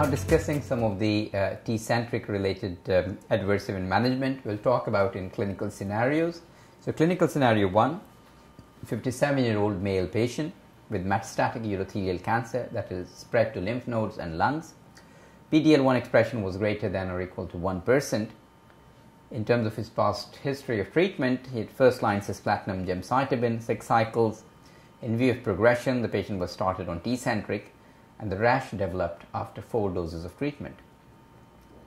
now discussing some of the uh, Tecentriq related um, adverse event management. We'll talk about in clinical scenarios. So clinical scenario 1, 57 year old male patient with metastatic urothelial cancer that is spread to lymph nodes and lungs. PD-L1 expression was greater than or equal to 1%. In terms of his past history of treatment, he had first line cisplatin gemcitabine, six cycles. In view of progression, the patient was started on Tecentriq and the rash developed after four doses of treatment.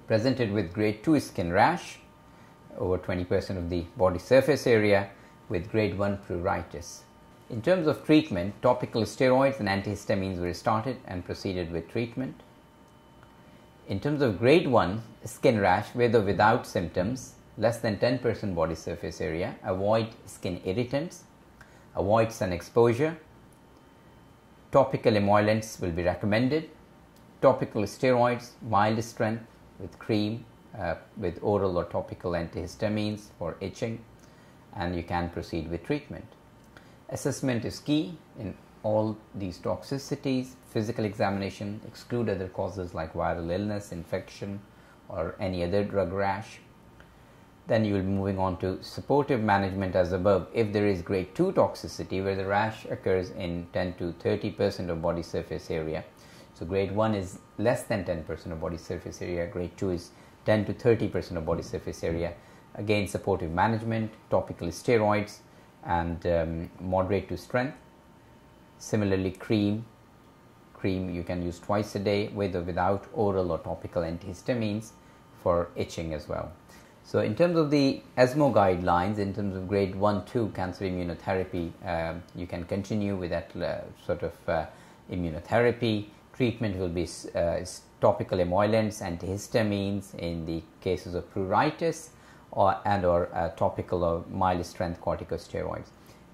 Presented with grade 2 skin rash, over 20% of the body surface area, with grade 1 pruritus. In terms of treatment, topical steroids and antihistamines were started and proceeded with treatment. In terms of grade 1 skin rash, with or without symptoms, less than 10% body surface area, avoid skin irritants, avoid sun exposure. Topical emollients will be recommended. Topical steroids, mild strength with cream, uh, with oral or topical antihistamines for itching, and you can proceed with treatment. Assessment is key in all these toxicities. Physical examination, exclude other causes like viral illness, infection, or any other drug rash. Then you will be moving on to supportive management as above. If there is grade 2 toxicity where the rash occurs in 10 to 30 percent of body surface area, so grade 1 is less than 10 percent of body surface area, grade 2 is 10 to 30 percent of body surface area. Again, supportive management, topical steroids, and um, moderate to strength. Similarly, cream, cream you can use twice a day with or without oral or topical antihistamines for itching as well. So, in terms of the ESMO guidelines, in terms of grade 1 2 cancer immunotherapy, uh, you can continue with that uh, sort of uh, immunotherapy. Treatment will be uh, topical emollients, antihistamines in the cases of pruritus, or and or uh, topical or mild strength corticosteroids.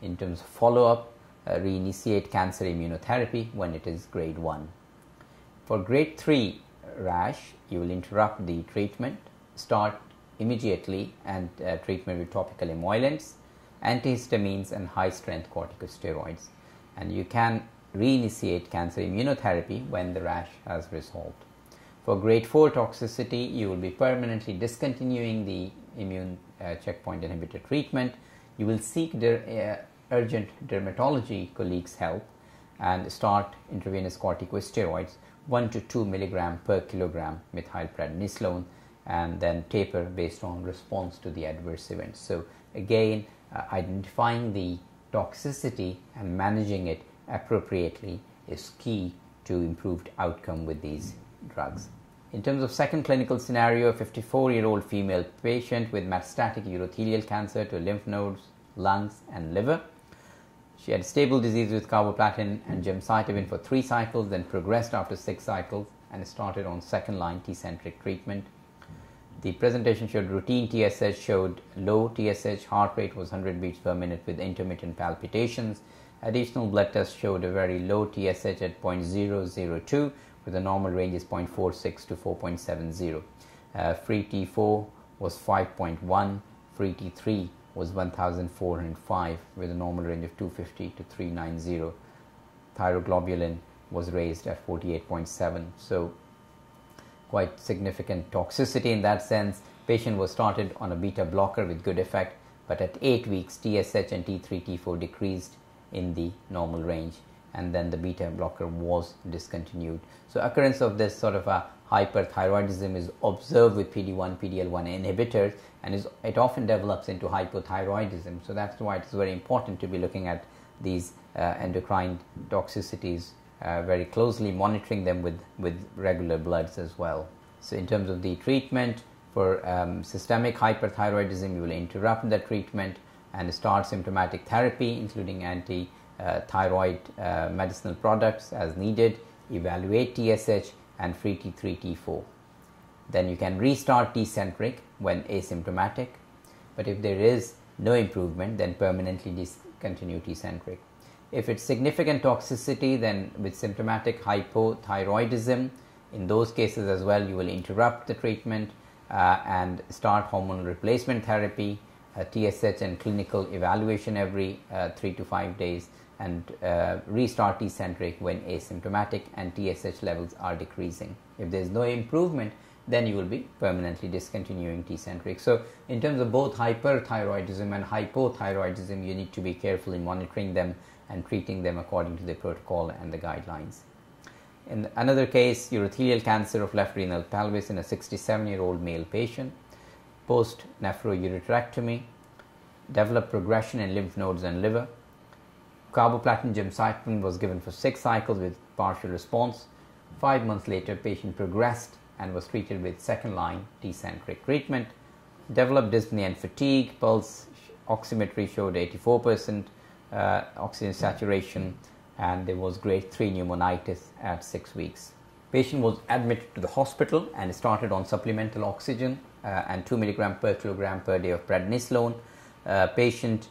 In terms of follow up, uh, reinitiate cancer immunotherapy when it is grade 1. For grade 3 rash, you will interrupt the treatment, start immediately and uh, treatment with topical emollients, antihistamines, and high strength corticosteroids. And you can reinitiate cancer immunotherapy when the rash has resolved. For grade 4 toxicity, you will be permanently discontinuing the immune uh, checkpoint inhibitor treatment. You will seek der- uh, urgent dermatology colleagues' help and start intravenous corticosteroids 1 to 2 milligram per kilogram methylprednisolone and then taper based on response to the adverse events. So, again, uh, identifying the toxicity and managing it appropriately is key to improved outcome with these drugs. In terms of second clinical scenario, a 54 year old female patient with metastatic urothelial cancer to lymph nodes, lungs, and liver. She had stable disease with carboplatin and gemcitabine for three cycles, then progressed after six cycles and started on second line Tecentriq treatment the presentation showed routine TSH showed low TSH, heart rate was 100 beats per minute with intermittent palpitations. Additional blood tests showed a very low TSH at 0.002 with the normal range is 0.46 to 4.70. Uh, free T4 was 5.1, free T3 was 1405 with a normal range of 250 to 390. Thyroglobulin was raised at 48.7. So quite significant toxicity in that sense. Patient was started on a beta blocker with good effect, but at 8 weeks TSH and T3 T4 decreased in the normal range and then the beta blocker was discontinued. So occurrence of this sort of a hyperthyroidism is observed with PD1 PD-L1 inhibitors and is, it often develops into hypothyroidism. So that's why it's very important to be looking at these uh, endocrine toxicities uh, very closely monitoring them with, with regular bloods as well. So, in terms of the treatment for um, systemic hyperthyroidism, you will interrupt the treatment and start symptomatic therapy, including anti thyroid uh, medicinal products as needed, evaluate TSH and free T3 T4. Then you can restart Tecentriq when asymptomatic, but if there is no improvement, then permanently discontinue Tecentriq. If it's significant toxicity, then with symptomatic hypothyroidism, in those cases as well, you will interrupt the treatment uh, and start hormone replacement therapy uh, TSH and clinical evaluation every uh, three to five days, and uh, restart Tecentriq when asymptomatic and TSH levels are decreasing. If there is no improvement, then you will be permanently discontinuing Tecentriq. So, in terms of both hyperthyroidism and hypothyroidism, you need to be carefully monitoring them and treating them according to the protocol and the guidelines. In another case, urothelial cancer of left renal pelvis in a 67 year old male patient, post nephroureterectomy, developed progression in lymph nodes and liver. Carboplatin gemcitabine was given for six cycles with partial response. Five months later, patient progressed and was treated with second line Tecentriq treatment. Developed dyspnea and fatigue, pulse oximetry showed 84% uh, oxygen saturation, and there was grade 3 pneumonitis at 6 weeks. Patient was admitted to the hospital and started on supplemental oxygen uh, and 2 milligram per kilogram per day of prednisolone. Uh, patient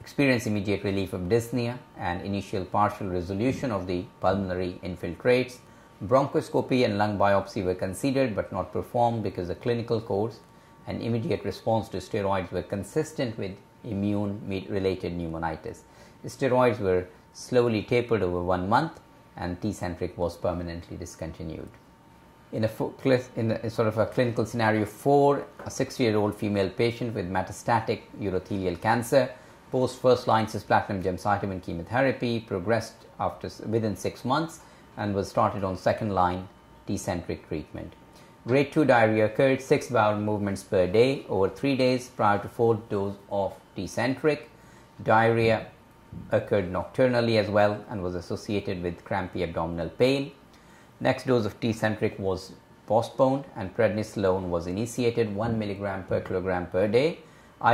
experienced immediate relief of dyspnea and initial partial resolution of the pulmonary infiltrates Bronchoscopy and lung biopsy were considered but not performed because the clinical course and immediate response to steroids were consistent with immune related pneumonitis. The steroids were slowly tapered over one month and Tecentriq was permanently discontinued. In a, in a sort of a clinical scenario for a 60 year old female patient with metastatic urothelial cancer, post first line cisplatin gemcitabine chemotherapy progressed after within six months and was started on second line Tecentriq treatment. Grade 2 diarrhea occurred 6 bowel movements per day over 3 days prior to fourth dose of Tecentriq. Diarrhea occurred nocturnally as well and was associated with crampy abdominal pain. Next dose of Tecentriq was postponed and prednisolone was initiated 1 milligram per kilogram per day.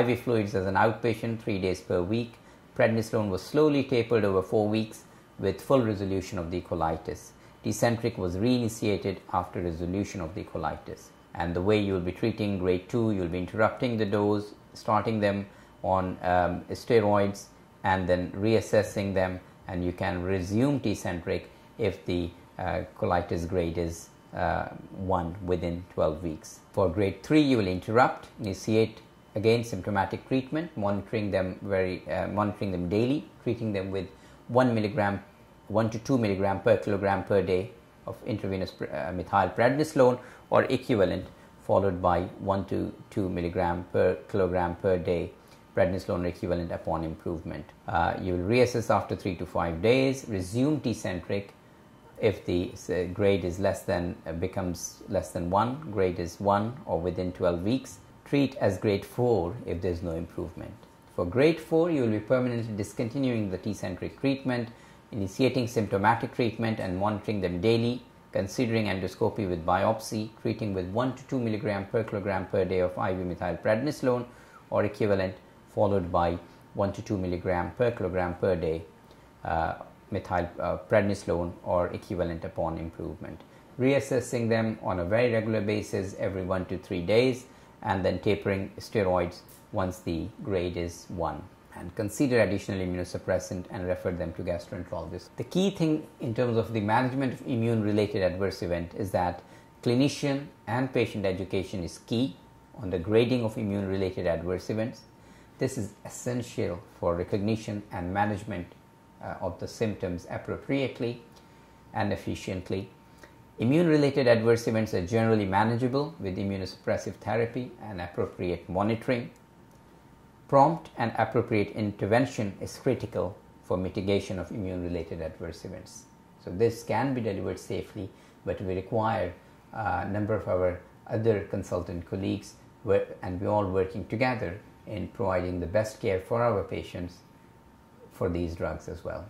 IV fluids as an outpatient 3 days per week. Prednisolone was slowly tapered over 4 weeks with full resolution of the colitis. Tecentriq was reinitiated after resolution of the colitis. And the way you will be treating grade 2, you will be interrupting the dose, starting them on um, steroids, and then reassessing them, and you can resume Tecentriq if the uh, colitis grade is uh, 1 within 12 weeks. For grade 3, you will interrupt, initiate again symptomatic treatment, monitoring them very, uh, monitoring them daily, treating them with 1 milligram, 1 to 2 milligram per kilogram per day of intravenous uh, methyl prednisolone or equivalent, followed by 1 to 2 milligram per kilogram per day prednisolone equivalent upon improvement. Uh, you will reassess after 3 to 5 days, resume Tecentriq if the uh, grade is less than uh, becomes less than 1, grade is 1 or within 12 weeks. Treat as grade 4 if there is no improvement. For grade 4, you will be permanently discontinuing the Tecentriq treatment, initiating symptomatic treatment and monitoring them daily, considering endoscopy with biopsy, treating with 1 to 2 milligram per kilogram per day of IV methylprednisolone or equivalent, followed by 1 to 2 milligram per kilogram per day uh, methylprednisolone uh, or equivalent upon improvement. Reassessing them on a very regular basis every 1 to 3 days and then tapering steroids once the grade is 1 and consider additional immunosuppressant and refer them to gastroenterologist. The key thing in terms of the management of immune related adverse event is that clinician and patient education is key on the grading of immune related adverse events. This is essential for recognition and management uh, of the symptoms appropriately and efficiently. Immune related adverse events are generally manageable with immunosuppressive therapy and appropriate monitoring Prompt and appropriate intervention is critical for mitigation of immune related adverse events. So, this can be delivered safely, but we require uh, a number of our other consultant colleagues and we all working together in providing the best care for our patients for these drugs as well.